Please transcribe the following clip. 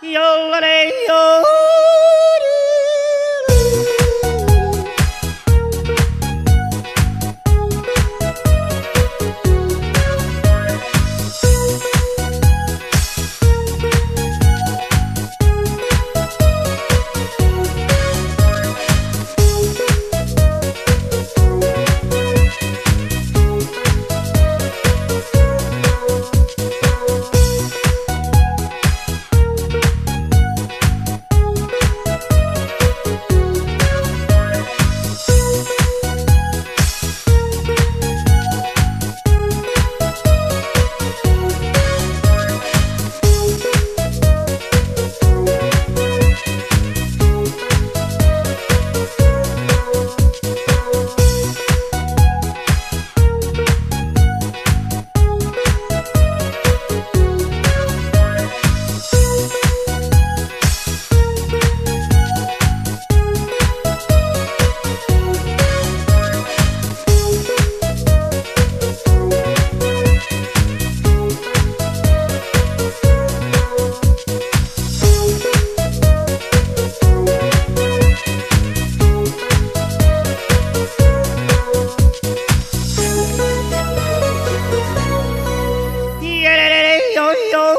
Yo, yo. real.